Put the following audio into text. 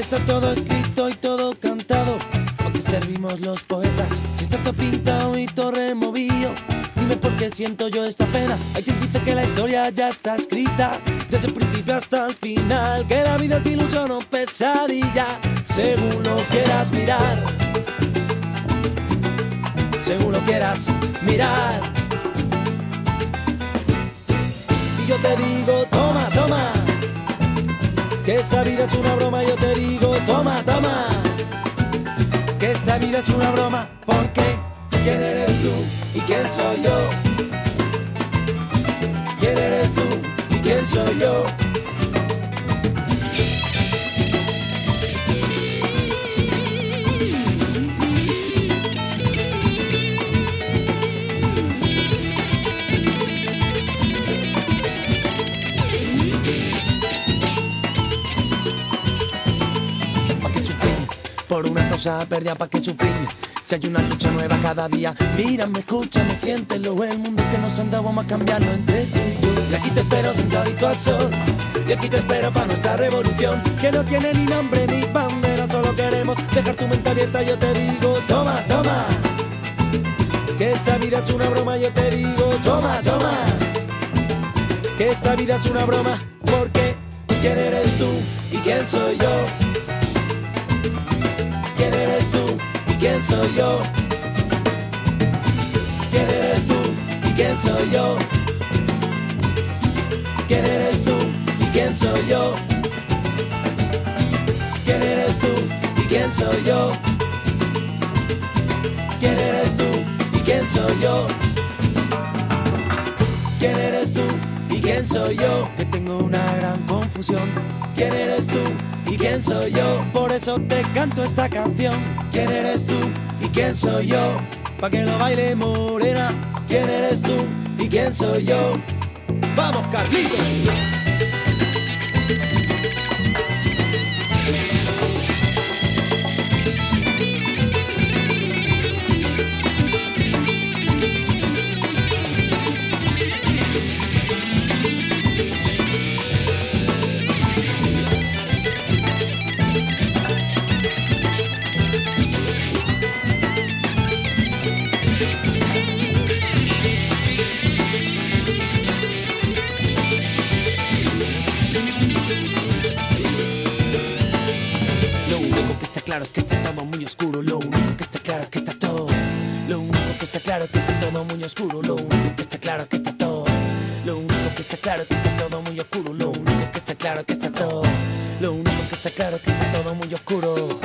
todo escrito y todo cantado. ¿Por qué servimos los poetas? Si está todo pintado y todo removido. Dime por qué siento yo esta pena. Hay quien dice que la historia ya está escrita. Desde el principio hasta el final. Que la vida es ilusión o pesadilla. Según lo quieras mirar. Según lo quieras mirar. Y yo te digo, toma, toma. Que esta vida es una broma, digo, toma, toma. Que esta vida es una broma, porque ¿quién eres tú y quién soy yo? ¿Quién eres tú y quién soy yo? Por una causa perdida, ¿para qué sufrir? Si hay una lucha nueva cada día, mírame, escúchame, siéntelo. El mundo que nos anda, vamos a cambiarlo entre tú y yo. Y aquí te espero sentadito al sol. Y aquí te espero para nuestra revolución, que no tiene ni nombre ni bandera. Solo queremos dejar tu mente abierta. Yo te digo, toma, toma. Que esta vida es una broma, yo te digo, toma, toma. Que esta vida es una broma, porque ¿quién eres tú y quién soy yo? Quién soy yo? ¿Quién eres tú y quién soy yo? ¿Quién eres tú y quién soy yo? ¿Quién eres tú y quién soy yo? ¿Quién eres tú y quién soy yo? ¿Quién eres tú y quién soy yo? ¿Quién eres tú y quién soy yo? Por eso te canto esta canción. ¿Quién eres tú y quién soy yo? Pa' que lo baile morena. ¿Quién eres tú y quién soy yo? ¡Vamos, Carlito! Lo único que está claro es que está todo muy oscuro. Lo único que está claro es que está todo. Lo único que está claro es que está todo muy oscuro. Lo único que está claro es que está todo. Lo único que está claro es que está todo muy oscuro. Lo único que está claro es que está todo. Lo único que está claro es que está todo muy oscuro.